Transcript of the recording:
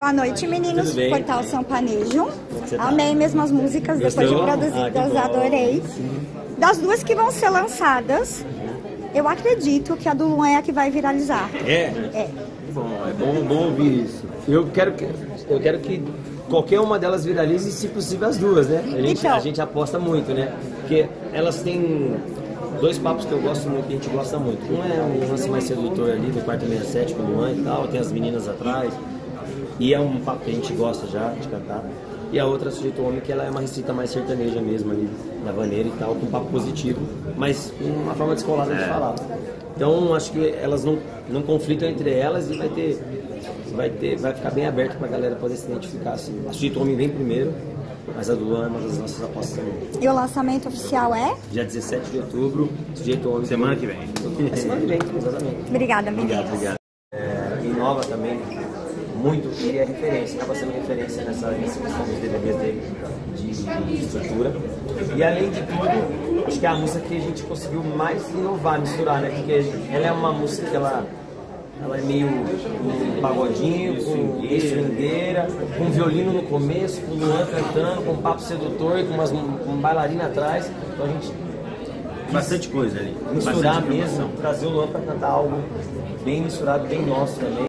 Boa noite, meninos do? Portal Sampanejo. você tá? Amei mesmo as músicas, depois de produzidas, Ah, adorei. Das duas que vão ser lançadas, eu acredito que a do Luan é a que vai viralizar. É? É. Bom, é bom, bom ouvir isso. Eu quero que, eu quero que qualquer uma delas viralize, se possível as duas, né? A gente, Então. a gente aposta muito, né? Porque elas têm dois papos que eu gosto muito, que a gente gosta muito. Um é um lance mais sedutor ali, do quarto 67 com o Luan e tal, tem as meninas atrás. E é um papo que a gente gosta já de cantar. E a outra, Sujeito Homem, que ela é uma receita mais sertaneja mesmo ali, na vaneira e tal, com um papo positivo, mas uma forma descolada de falar. Então, acho que elas não, não conflitam entre elas e vai ter, vai ter, vai ficar bem aberto pra galera poder se identificar assim. A Sujeito Homem vem primeiro, mas a do Luan é uma das nossas apostas também. E o lançamento oficial é? Dia 17 de outubro, Sujeito Homem. Semana que vem. É semana que vem, exatamente. Obrigada, meninas. Obrigado, obrigado. É, inova também muito e é referência, acaba sendo referência nessa, nessa questão dos DVDs dele, de, de estrutura. E além de tudo, acho que é a música que a gente conseguiu mais inovar, misturar, né? Porque ela é uma música que ela, ela é meio um pagodinho, com swingueira, com violino no começo, com o Luan cantando, com um papo sedutor, com, umas, com um bailarina atrás. Então a gente Bastante coisa ali. misturar mesmo, trazer o Luan para cantar algo bem misturado, bem nosso também.